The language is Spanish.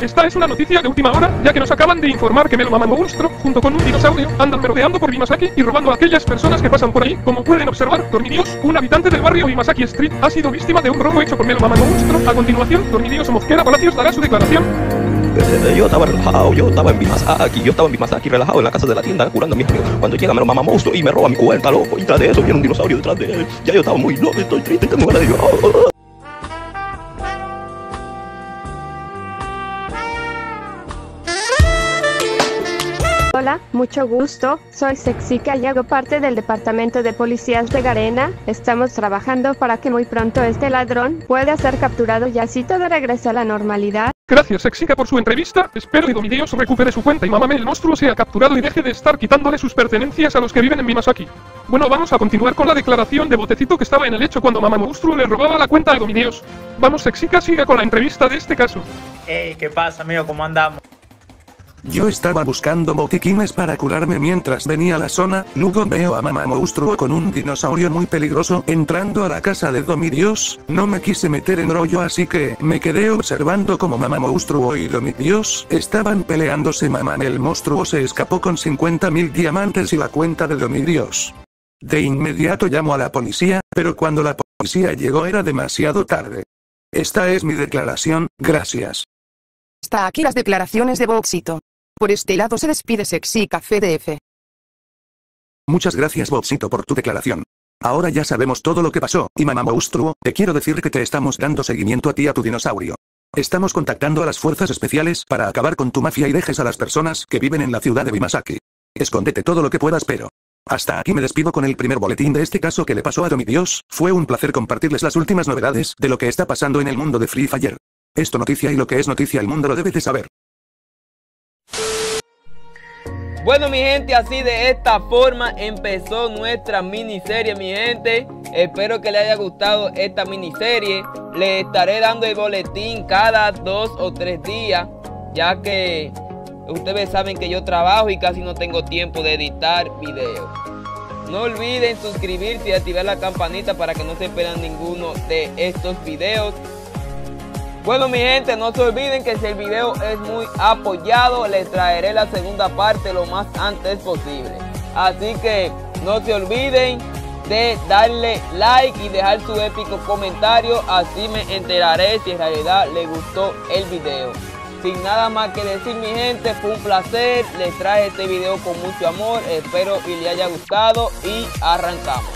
Esta es una noticia de última hora, ya que nos acaban de informar que Melo Mama Monstruo, junto con un dinosaurio, andan merodeando por Bimasaki y robando a aquellas personas que pasan por ahí. Como pueden observar, Dormidios, un habitante del barrio Bimasaki Street, ha sido víctima de un robo hecho por Melo Mama Monstruo. A continuación, Dormidios Mosquera Palacios dará su declaración. Eh, Yo estaba relajado, yo estaba en Bimasaki, yo estaba en Bimasaki relajado en la casa de la tienda curando a mis amigos. Cuando llega me lo mama monstruo y me roba mi cuenta, loco. Y tras de eso viene un dinosaurio detrás de él. Ya yo estaba muy loco, estoy triste, tengo ganas de llorar. Hola, mucho gusto. Soy Sexica y hago parte del Departamento de Policías de Garena. Estamos trabajando para que muy pronto este ladrón pueda ser capturado y así todo regrese a la normalidad. Gracias, Sexica, por su entrevista. Espero que Domidios recupere su cuenta y Mamame el monstruo sea capturado y deje de estar quitándole sus pertenencias a los que viven en Bimasaki. Bueno, vamos a continuar con la declaración de Botecito que estaba en el hecho cuando Mamá Monstruo le robaba la cuenta a Domidios. Vamos, Sexica, siga con la entrevista de este caso. Ey, ¿qué pasa, amigo? ¿Cómo andamos? Yo estaba buscando botiquines para curarme mientras venía a la zona, luego veo a mamá monstruo con un dinosaurio muy peligroso entrando a la casa de Domidios, no me quise meter en rollo así que me quedé observando como mamá monstruo y Domidios estaban peleándose mamá el monstruo se escapó con 50 mil diamantes y la cuenta de Domidios. De inmediato llamo a la policía, pero cuando la policía llegó era demasiado tarde. Esta es mi declaración, gracias. Está aquí las declaraciones de Boxito. Por este lado se despide Sexy Café DF. Muchas gracias Bobcito por tu declaración. Ahora ya sabemos todo lo que pasó, y mamá monstruo, te quiero decir que te estamos dando seguimiento a ti y a tu dinosaurio. Estamos contactando a las fuerzas especiales para acabar con tu mafia y dejes a las personas que viven en la ciudad de Bimasaki. Escóndete todo lo que puedas pero... Hasta aquí me despido con el primer boletín de este caso que le pasó a Domidios, fue un placer compartirles las últimas novedades de lo que está pasando en el mundo de Free Fire. Esto noticia y lo que es noticia el mundo lo debe de saber. Bueno mi gente, así de esta forma empezó nuestra miniserie mi gente. Espero que les haya gustado esta miniserie. Les estaré dando el boletín cada dos o tres días Ya que ustedes saben que yo trabajo y casi no tengo tiempo de editar videos No olviden suscribirse y activar la campanita para que no se pierdan ninguno de estos videos bueno mi gente, no se olviden que si el video es muy apoyado, les traeré la segunda parte lo más antes posible. Así que no se olviden de darle like y dejar su épico comentario, así me enteraré si en realidad les gustó el video. Sin nada más que decir mi gente, fue un placer, les traje este video con mucho amor, espero y les haya gustado y arrancamos.